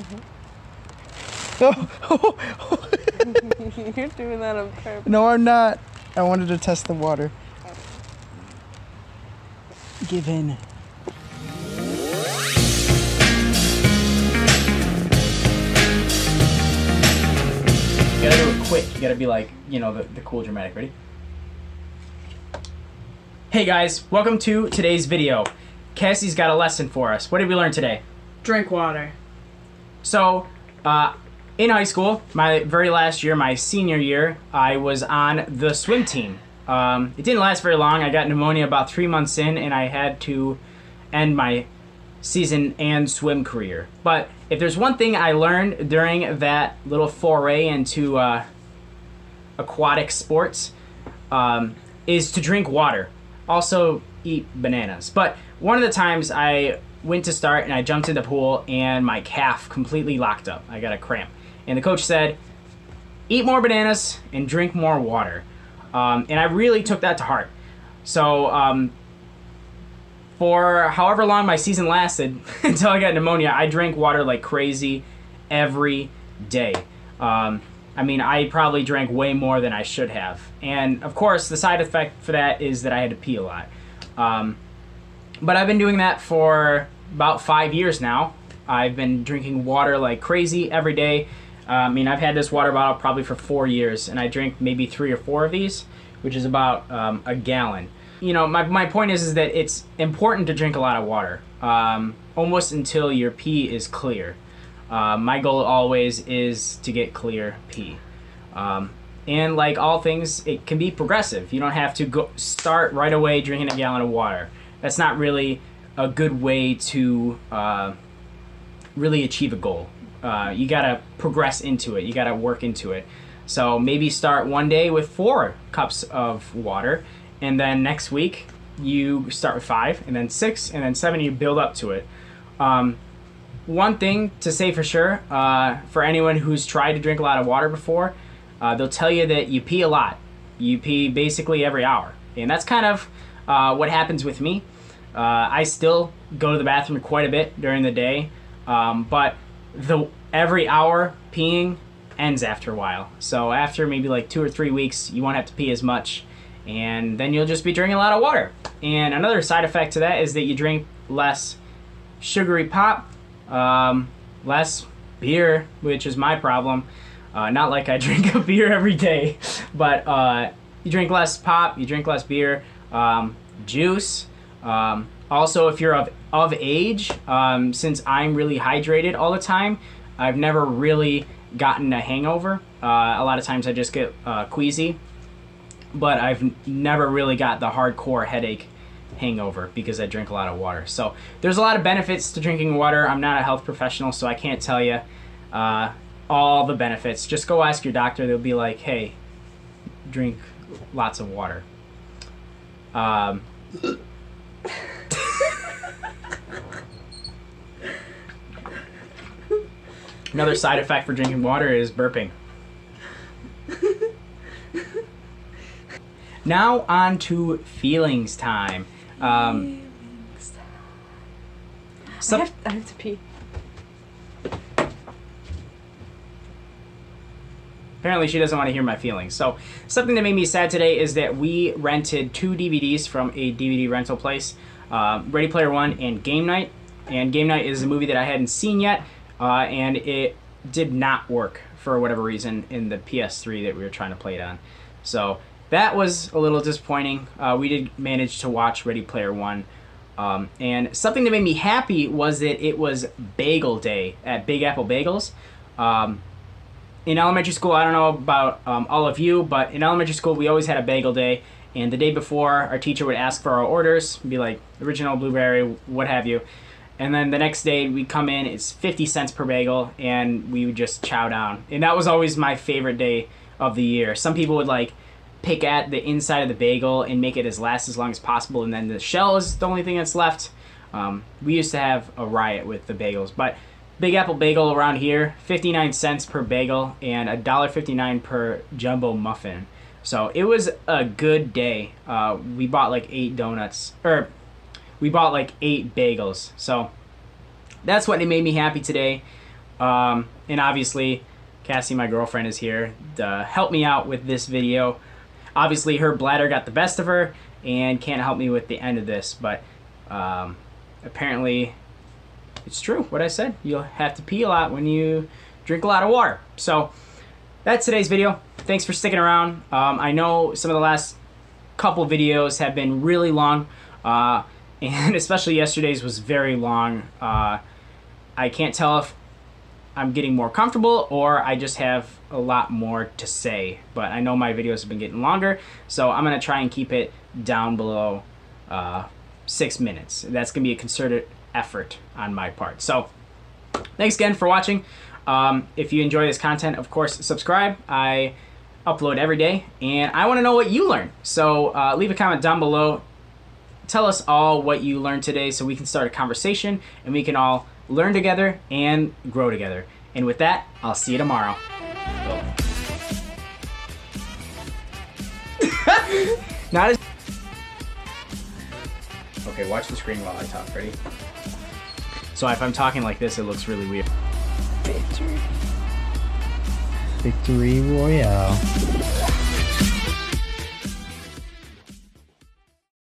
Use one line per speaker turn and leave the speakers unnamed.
Mm-hmm. You're doing that on purpose.
no, I'm not. I wanted to test the water. Give in.
You gotta do it quick. You gotta be like, you know, the, the cool dramatic. Ready? Hey guys, welcome to today's video. Cassie's got a lesson for us. What did we learn today?
Drink water.
So, uh, in high school, my very last year, my senior year, I was on the swim team. Um, it didn't last very long. I got pneumonia about three months in, and I had to end my season and swim career. But if there's one thing I learned during that little foray into uh, aquatic sports, um, is to drink water. Also, eat bananas. But one of the times I went to start and I jumped in the pool and my calf completely locked up. I got a cramp. And the coach said, eat more bananas and drink more water. Um, and I really took that to heart. So, um, for however long my season lasted until I got pneumonia, I drank water like crazy every day. Um, I mean, I probably drank way more than I should have. And of course, the side effect for that is that I had to pee a lot. But I've been doing that for about five years now. I've been drinking water like crazy every day. Uh, I mean, I've had this water bottle probably for four years, and I drink maybe three or four of these, which is about um, a gallon. You know, my, my point is, is that it's important to drink a lot of water, um, almost until your pee is clear. Uh, my goal always is to get clear pee. Um, and like all things, it can be progressive. You don't have to go start right away drinking a gallon of water. That's not really a good way to uh, really achieve a goal. Uh, you gotta progress into it. You gotta work into it. So maybe start one day with four cups of water, and then next week you start with five, and then six, and then seven. You build up to it. Um, one thing to say for sure, uh, for anyone who's tried to drink a lot of water before, uh, they'll tell you that you pee a lot. You pee basically every hour, and that's kind of uh, what happens with me. Uh, I still go to the bathroom quite a bit during the day, um, but the every hour peeing ends after a while. So after maybe like two or three weeks, you won't have to pee as much, and then you'll just be drinking a lot of water. And another side effect to that is that you drink less sugary pop, um, less beer, which is my problem. Uh, not like I drink a beer every day, but uh, you drink less pop, you drink less beer, um, juice. Um, also, if you're of, of age, um, since I'm really hydrated all the time, I've never really gotten a hangover. Uh, a lot of times I just get uh, queasy, but I've never really got the hardcore headache hangover because I drink a lot of water. So there's a lot of benefits to drinking water. I'm not a health professional, so I can't tell you uh, all the benefits. Just go ask your doctor. They'll be like, hey, drink lots of water. Um, Another side effect for drinking water is burping. now on to feelings time. Um,
I
some-
have, I have to pee.
Apparently she doesn't want to hear my feelings. So something that made me sad today is that we rented two DVDs from a DVD rental place, uh, Ready Player One and Game Night. And Game Night is a movie that I hadn't seen yet, uh, and it did not work for whatever reason in the PS3 that we were trying to play it on. So that was a little disappointing. Uh, we did manage to watch Ready Player One. Um, and something that made me happy was that it was Bagel Day at Big Apple Bagels. Um, in elementary school, I don't know about um, all of you, but in elementary school, we always had a bagel day. And the day before, our teacher would ask for our orders, be like original blueberry, what have you. And then the next day, we'd come in, it's 50 cents per bagel, and we would just chow down. And that was always my favorite day of the year. Some people would like pick at the inside of the bagel and make it as last as long as possible, and then the shell is the only thing that's left. Um, we used to have a riot with the bagels, but Big Apple Bagel around here, 59 cents per bagel and $1.59 per jumbo muffin. So it was a good day. Uh, we bought like eight donuts, or we bought like eight bagels. So that's what made me happy today. Um, and obviously, Cassie, my girlfriend, is here to help me out with this video. Obviously, her bladder got the best of her and can't help me with the end of this, but um, apparently it's true what I said. You'll have to pee a lot when you drink a lot of water. So that's today's video. Thanks for sticking around. Um, I know some of the last couple videos have been really long, uh, and especially yesterday's was very long. Uh, I can't tell if I'm getting more comfortable or I just have a lot more to say, but I know my videos have been getting longer, so I'm gonna try and keep it down below uh, six minutes. That's gonna be a concerted effort on my part. So thanks again for watching. Um, if you enjoy this content, of course, subscribe. I upload every day, and I want to know what you learned. So uh, leave a comment down below. Tell us all what you learned today so we can start a conversation and we can all learn together and grow together. And with that, I'll see you tomorrow. Not as. Okay, watch the screen while I talk. Ready? So if I'm talking like this, it looks really weird.
Victory.
Victory Royale.